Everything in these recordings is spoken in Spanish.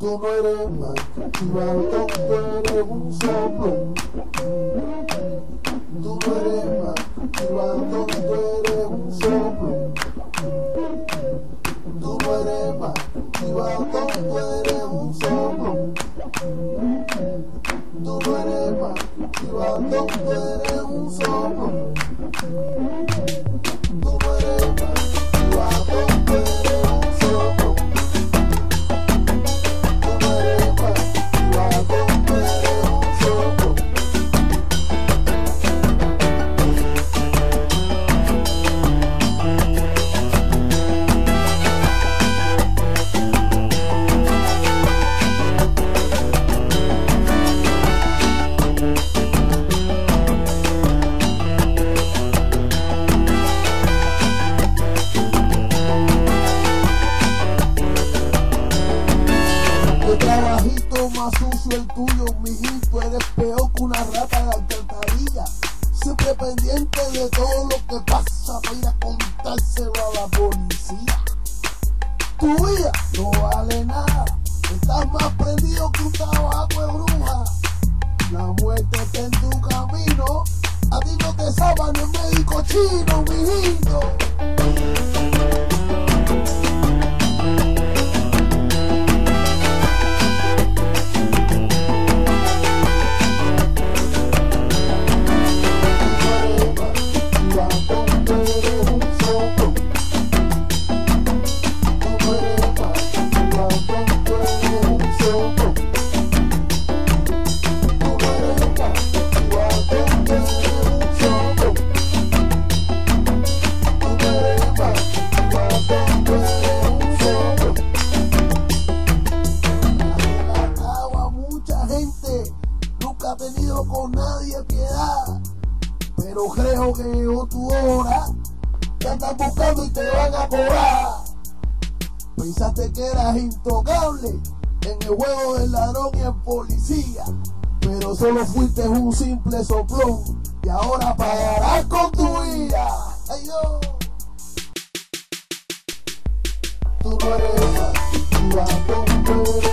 Tú no eres más chivato, tú eres un soplo. Tú no eres más chivato, tú eres un soplo. Tú no eres más chivato, tú eres un soplo. Tú no eres más chivato, tú eres un soplo. Tuyo, mijito. Eres peor que una rata de alcantarilla. Siempre pendiente de todo lo que pasa para ir a contárselo a la policía. Tu vida no vale nada. Estás más prendido que un tabaco de bruja. La muerte está en tu camino. A ti no te salva ni un médico chino, mijito. Nunca ha tenido con nadie piedad. Pero creo que llegó tu hora, te andan buscando y te van a cobrar. Pensaste que eras intocable en el juego del ladrón y el policía, pero solo fuiste un simple soplón y ahora pagarás con tu vida. Ay, yo. Tú no eres ladrón, tú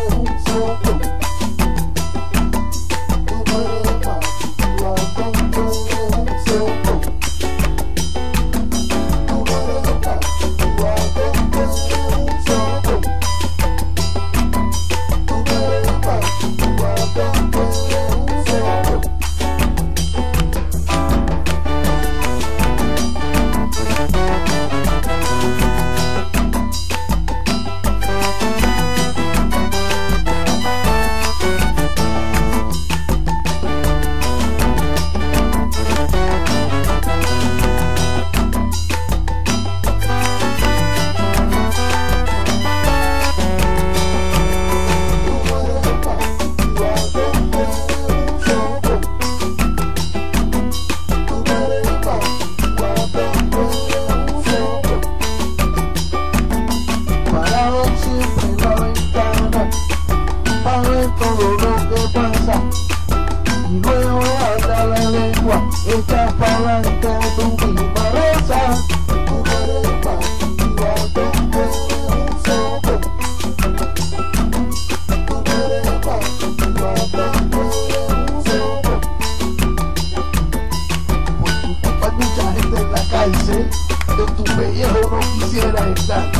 mucha gente en la cárcel, de tu pellejo no quisiera estar.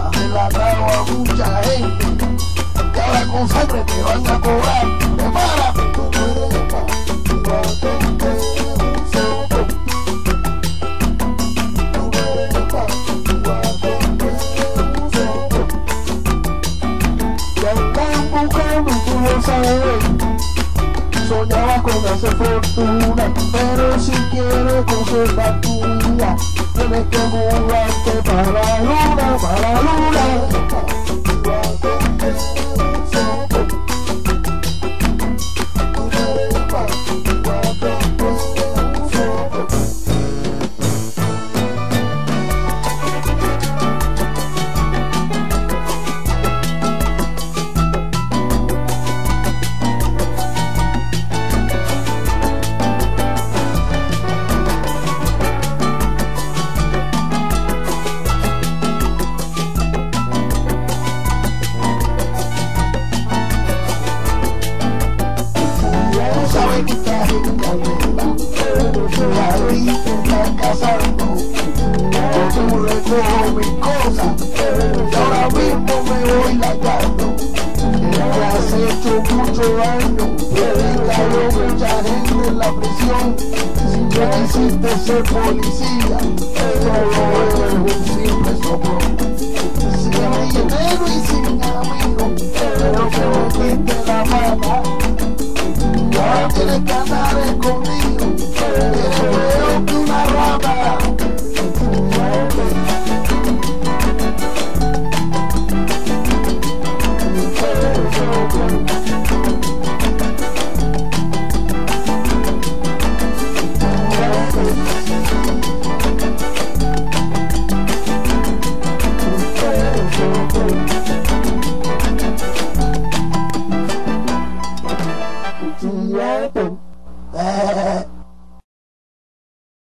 Has relatado a mucha gente, que ahora con sangre te van a cobrar. Fortuna, pero si quieres conservar tu vida, tienes que mudarte para la luna, para la luna. Si no quisiste ser policía, todo un simple sobró. Sin dinero y sin amigos, pero te volviste la mano.